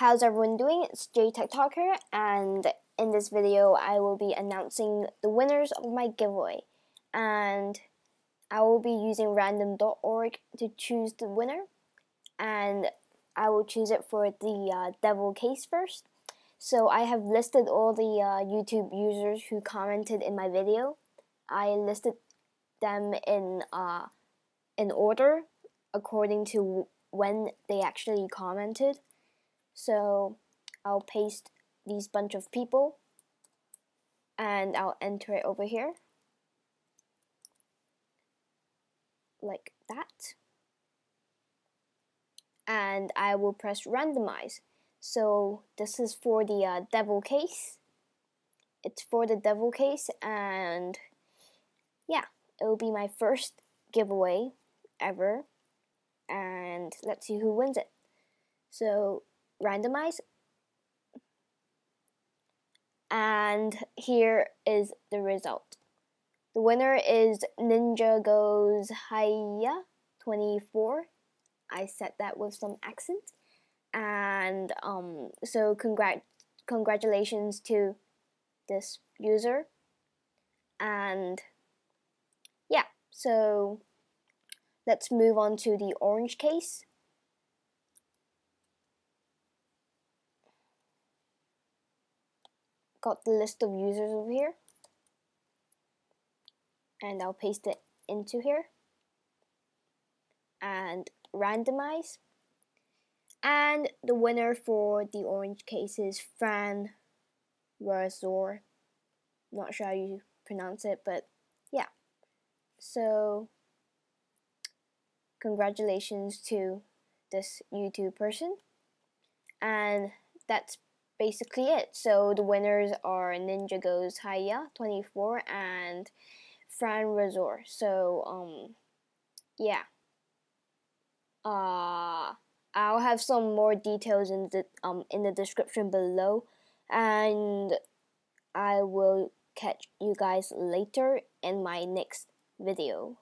How's everyone doing? It's J Tech Talker, and in this video, I will be announcing the winners of my giveaway. And I will be using random.org to choose the winner, and I will choose it for the uh, devil case first. So I have listed all the uh, YouTube users who commented in my video. I listed them in uh, in order according to when they actually commented. So I'll paste these bunch of people and I'll enter it over here. Like that. And I will press randomize. So this is for the uh, devil case. It's for the devil case and yeah it will be my first giveaway ever. And let's see who wins it. So randomize. And here is the result. The winner is Ninja Goes Haiyah 24. I said that with some accent. And um, so congrat congratulations to this user. And yeah, so let's move on to the orange case. Got the list of users over here. And I'll paste it into here. And randomize. And the winner for the orange case is Fran Razor not sure how you pronounce it but yeah. So congratulations to this YouTube person. And that's basically it. So the winners are Ninja Goes Haiyah 24 and Fran Razor. So um yeah. Uh I'll have some more details in the um in the description below and I will catch you guys later in my next video.